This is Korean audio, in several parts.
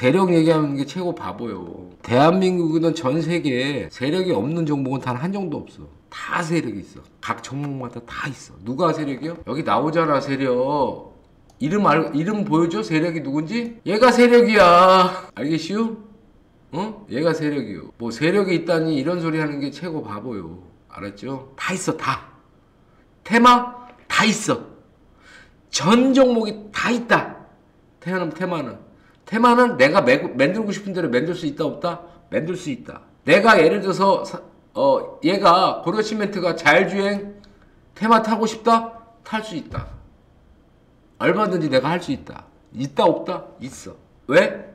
세력 얘기하는 게 최고 바보요. 대한민국이든 전 세계에 세력이 없는 종목은 단한 정도 없어. 다 세력이 있어. 각 종목마다 다 있어. 누가 세력이요? 여기 나오잖아 세력. 이름 알 이름 보여줘 세력이 누군지? 얘가 세력이야. 알겠슈? 어? 얘가 세력이요. 뭐 세력이 있다니 이런 소리 하는 게 최고 바보요. 알았죠? 다 있어 다. 테마 다 있어. 전 종목이 다 있다. 테마는 테마는 테마는 내가 매, 만들고 싶은 대로 만들 수 있다 없다? 만들 수 있다. 내가 예를 들어서 사- 어 얘가 고려 시멘트가 자율주행 테마 타고 싶다? 탈 수 있다. 얼마든지 내가 할 수 있다. 있다 없다? 있어. 왜?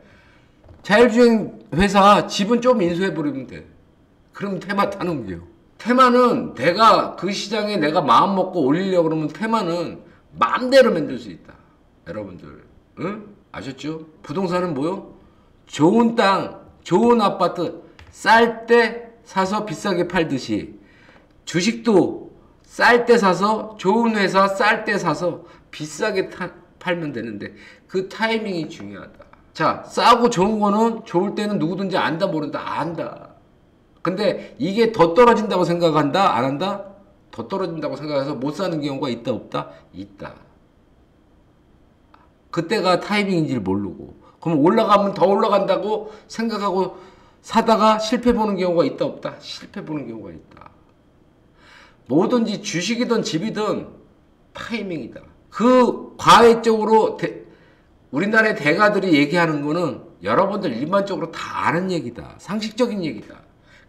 자율주행 회사 지분 좀 인수해 버리면 돼. 그럼 테마 타는 거예요. 테마는 내가 그 시장에 내가 마음 먹고 올리려고 그러면 테마는 마음대로 만들 수 있다. 여러분들, 응? 아셨죠? 부동산은 뭐요? 좋은 땅, 좋은 아파트 쌀 때 사서 비싸게 팔듯이 주식도 쌀 때 사서 좋은 회사 쌀 때 사서 비싸게 타- 팔면 되는데 그 타이밍이 중요하다. 자, 싸고 좋은 거는 좋을 때는 누구든지 안다 모른다 안다. 근데 이게 더 떨어진다고 생각한다 안 한다? 더 떨어진다고 생각해서 못 사는 경우가 있다 없다? 있다. 그때가 타이밍인지를 모르고 그럼 올라가면 더 올라간다고 생각하고 사다가 실패 보는 경우가 있다 없다? 실패 보는 경우가 있다. 뭐든지 주식이든 집이든 타이밍이다. 그 과외적으로 대- 우리나라의 대가들이 얘기하는 거는 여러분들 일반적으로 다 아는 얘기다. 상식적인 얘기다.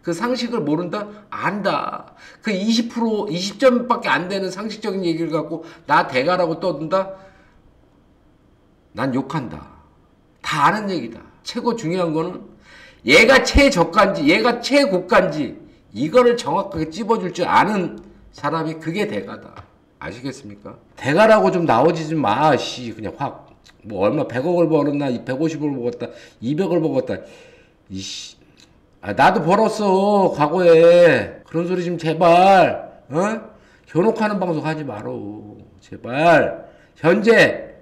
그 상식을 모른다? 안다. 그 20% 20점밖에 안 되는 상식적인 얘기를 갖고 나 대가라고 떠든다? 난 욕한다. 다 아는 얘기다. 최고 중요한 거는 얘가 최저가인지 얘가 최고가인지 이거를 정확하게 찝어줄 줄 아는 사람이 그게 대가다. 아시겠습니까? 대가라고 좀 나오지 좀 마. 씨 그냥 확 뭐 얼마 100억을 벌었나 150억을 먹었다 200을 먹었다 이씨 아, 나도 벌었어 과거에 그런 소리 좀 제발 어? 현혹하는 방송 하지 마로 제발 현재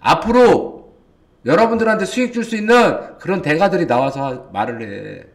앞으로 여러분들한테 수익 줄 수 있는 그런 대가들이 나와서 하- 말을 해.